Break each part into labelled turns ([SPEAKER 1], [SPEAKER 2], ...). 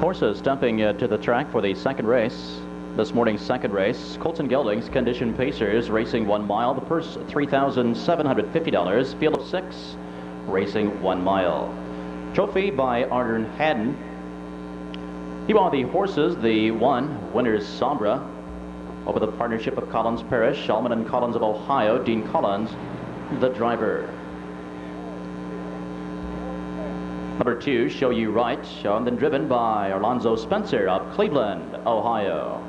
[SPEAKER 1] Horses stumping uh, to the track for the second race. This morning's second race, Colton Geldings, Condition Pacers, racing one mile. The purse, $3,750. Field of six, racing one mile. Trophy by Arden Haddon. He won the horses, the one, winners Sombra, over the partnership of Collins Parish, Shulman and Collins of Ohio, Dean Collins, the driver. Number two, Show You Right, and driven by Alonzo Spencer of Cleveland, Ohio.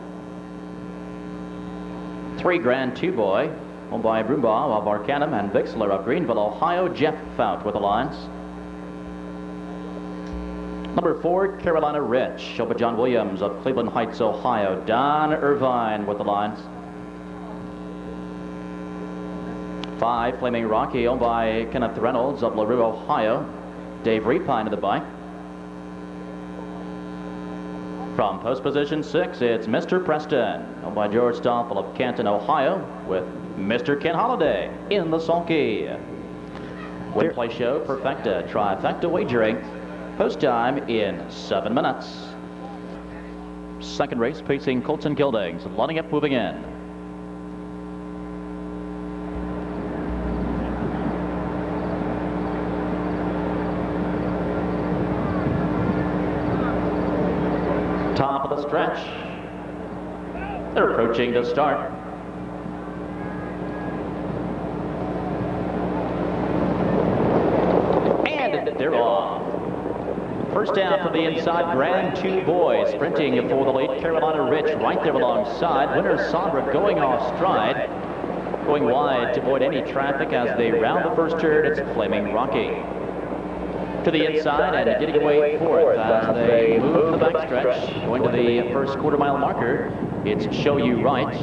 [SPEAKER 1] Three Grand Two Boy, owned by Brumbaugh of Arcanum and Vixler of Greenville, Ohio, Jeff Fout with Alliance. Number four, Carolina Rich, by John Williams of Cleveland Heights, Ohio, Don Irvine with the. Five, Flaming Rocky, owned by Kenneth Reynolds of LaRue, Ohio, Dave Repine of the bike. From post position six, it's Mr. Preston, owned by George Stoffel of Canton, Ohio, with Mr. Ken Holiday in the sulky. Win play show, perfecta, trifecta wagering. Post time in seven minutes. Second race, pacing Colton Geldings, lining up, moving in. Top of the stretch. They're approaching to start. And they're off. First down from the inside, Grand Two Boys sprinting for the late Carolina Rich right there alongside. Winner Sombra going off stride, going wide to avoid any traffic as they round the first turn. It's Flaming Rocky. To the inside and getting away fourth as they move the backstretch, going to the first quarter mile marker. It's Show You Right.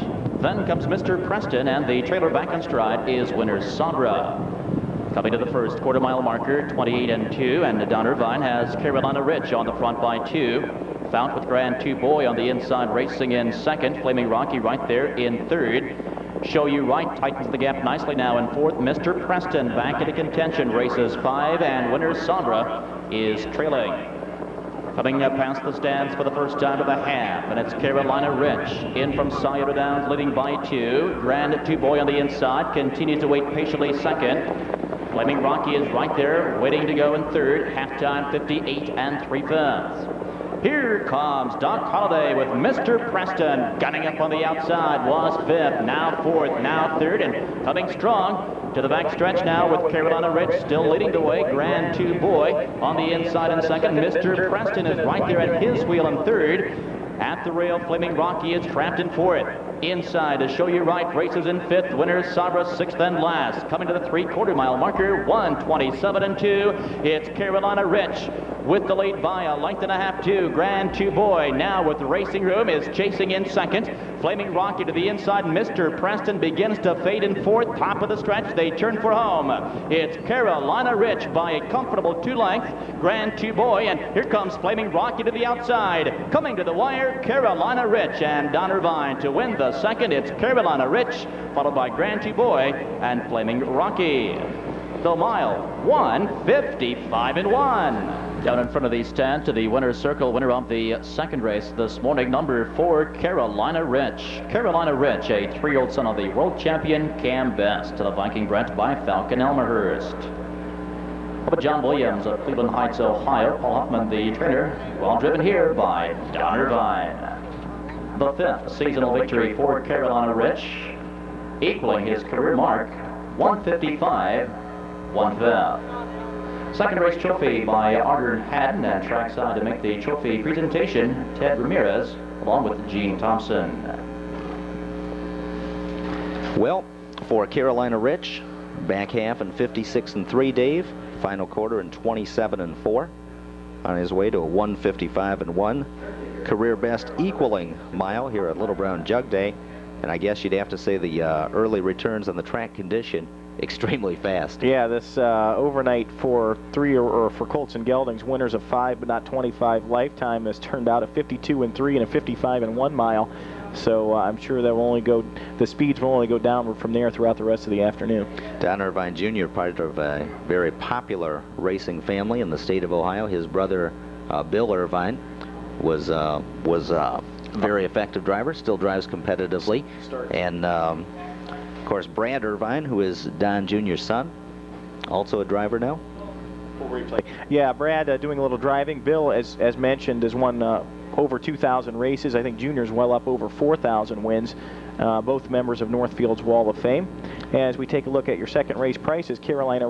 [SPEAKER 1] Then comes Mr. Preston and the trailer back on stride is winner Sombra. Coming to the first quarter mile marker, 28 and 2, and Don Irvine has Carolina Rich on the front by 2. Fout with Grand 2 Boy on the inside racing in second. Flaming Rocky right there in third. Show You Right tightens the gap nicely now in fourth. Mr. Preston back into contention, races five, and winner Sombra is trailing. Coming up past the stands for the first time of the half, and it's Carolina Rich in from Scioto Downs, leading by two. Grand Two Boy on the inside continues to wait patiently second. Flaming Rocky is right there, waiting to go in third. Halftime 58 and three fifths. Here comes Doc Holliday with Mr. Preston gunning up on the outside. Was fifth, now fourth, now third, and coming strong to the back stretch now with Carolina Rich still leading the way. Grand Two Boy on the inside in second. Mr. Preston is right there at his wheel in third. At the rail, Flaming Rocky is trapped in fourth. Inside to show you right, races in fifth. Winner Sombra sixth and last. Coming to the three-quarter mile marker, 127 and two. It's Carolina Rich with the lead by a length and a half two. Grand Two Boy now with the racing room is chasing in second. Flaming Rocky to the inside. Mr. Preston begins to fade in fourth. Top of the stretch, they turn for home. It's Carolina Rich by a comfortable two length. Grand Two Boy, and here comes Flaming Rocky to the outside. Coming to the wire, Carolina Rich and Don Irvine to win the second. It's Carolina Rich, followed by Grand Two Boy and Flaming Rocky. The mile, 155 and 1. Down in front of the stand to the winner's circle, winner of the second race this morning, number four, Carolina Rich. Carolina Rich, a three-year-old son of the world champion Cam Best, to the Viking bred by Falcon Elmerhurst. But John Williams of Cleveland Heights, Ohio, Paul Huffman, the trainer, well driven here by Don Irvine. The fifth seasonal victory for Carolina Rich, equaling his career mark, 155, one fifth. Second race trophy by Arden Haddon and trackside to make the trophy presentation, Ted Ramirez, along with Gene Thompson.
[SPEAKER 2] Well, for Carolina Rich, back half in 56 and 3, Dave. Final quarter in 27 and 4. On his way to a 155 and 1. Career best equaling mile here at Little Brown Jug Day. And I guess you'd have to say the uh, early returns on the track condition extremely fast.
[SPEAKER 3] Yeah, this uh, overnight for three or, or, for Colts and Geldings, winners of five but not 25 lifetime has turned out a 52 and three and a 55 and one mile. So uh, I'm sure that will only go, the speeds will only go downward from there throughout the rest of the afternoon.
[SPEAKER 2] Don Irvine Jr., part of a very popular racing family in the state of Ohio. His brother, uh, Bill Irvine, was uh, was a very effective driver. Still drives competitively, and um, of course Brad Irvine, who is Don Jr.'s son, also a driver now.
[SPEAKER 3] Yeah, Brad uh, doing a little driving. Bill, as as mentioned, has won uh, over 2,000 races. I think Junior's well up over 4,000 wins. Uh, both members of Northfield's Wall of Fame. As we take a look at your second race prices, Carolina.